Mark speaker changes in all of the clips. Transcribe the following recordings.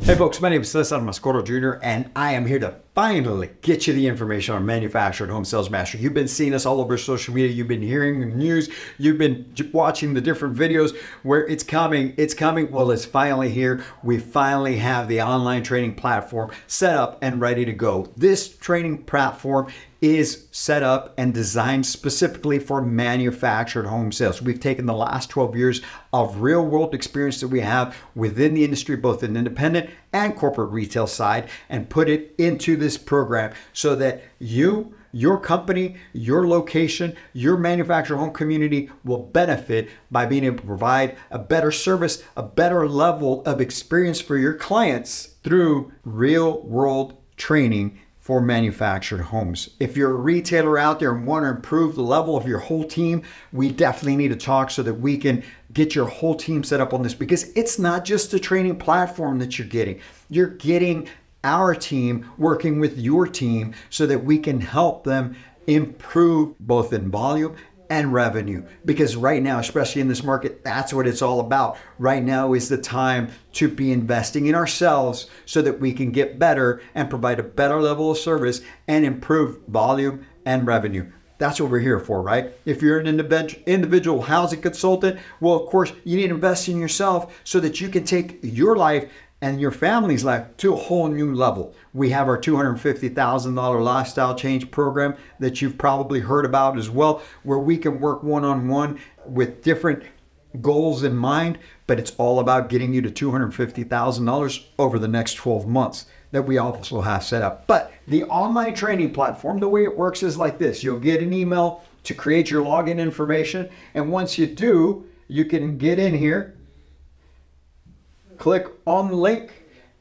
Speaker 1: Hey folks, my name is Cesar Mascorro Jr. and I am here to finally get you the information on manufactured home sales Master. You've been seeing us all over social media, you've been hearing the news, you've been watching the different videos where it's coming, it's coming. Well, it's finally here. We finally have the online training platform set up and ready to go. This training platform is set up and designed specifically for manufactured home sales. We've taken the last 12 years of real world experience that we have within the industry, both in independent and corporate retail side, and put it into this program so that you your company, your location, your manufactured home community will benefit by being able to provide a better service, a better level of experience for your clients through real world training for manufactured homes. If you're a retailer out there and want to improve the level of your whole team, we definitely need to talk so that we can get your whole team set up on this because it's not just a training platform that you're getting. You're getting our team working with your team so that we can help them improve both in volume and revenue. Because right now, especially in this market, that's what it's all about. Right now is the time to be investing in ourselves so that we can get better and provide a better level of service and improve volume and revenue. That's what we're here for, right? If you're an individual housing consultant, well, of course, you need to invest in yourself so that you can take your life and your family's life to a whole new level. We have our $250,000 lifestyle change program that you've probably heard about as well, where we can work one on one with different goals in mind, but it's all about getting you to $250,000 over the next 12 months that we also have set up. But the online training platform, the way it works is like this you'll get an email to create your login information, and once you do, you can get in here click on the link,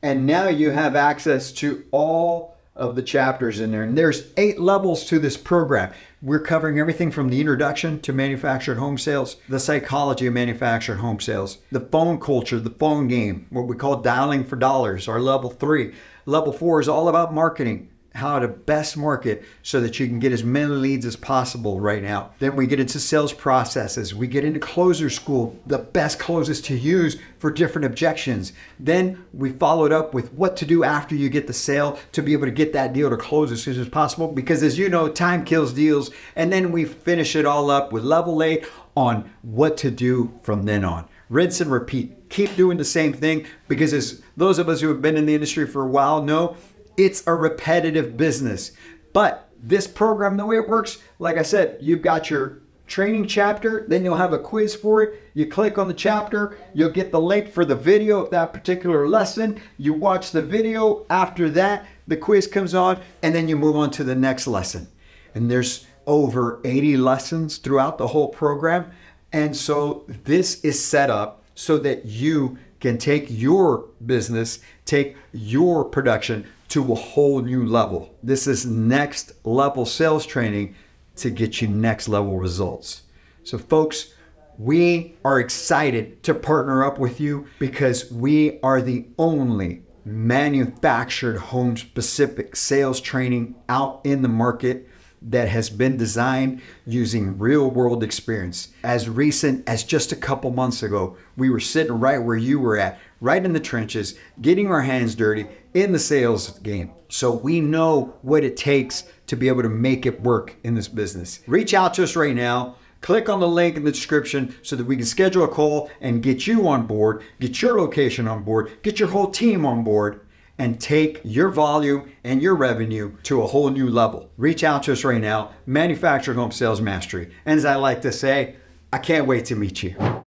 Speaker 1: and now you have access to all of the chapters in there. And there's eight levels to this program. We're covering everything from the introduction to manufactured home sales, the psychology of manufactured home sales, the phone culture, the phone game, what we call dialing for dollars, our level three. Level four is all about marketing how to best market so that you can get as many leads as possible right now. Then we get into sales processes. We get into closer school, the best closes to use for different objections. Then we followed up with what to do after you get the sale to be able to get that deal to close as soon as possible. Because as you know, time kills deals. And then we finish it all up with level eight on what to do from then on. Rinse and repeat. Keep doing the same thing because as those of us who have been in the industry for a while know, it's a repetitive business. But this program, the way it works, like I said, you've got your training chapter, then you'll have a quiz for it. You click on the chapter, you'll get the link for the video of that particular lesson. You watch the video. After that, the quiz comes on, and then you move on to the next lesson. And there's over 80 lessons throughout the whole program. And so this is set up so that you can take your business, take your production to a whole new level. This is next level sales training to get you next level results. So, folks, we are excited to partner up with you because we are the only manufactured home specific sales training out in the market that has been designed using real world experience. As recent as just a couple months ago, we were sitting right where you were at, right in the trenches, getting our hands dirty in the sales game. So we know what it takes to be able to make it work in this business. Reach out to us right now. Click on the link in the description so that we can schedule a call and get you on board, get your location on board, get your whole team on board and take your volume and your revenue to a whole new level. Reach out to us right now, Manufactured Home Sales Mastery. And as I like to say, I can't wait to meet you.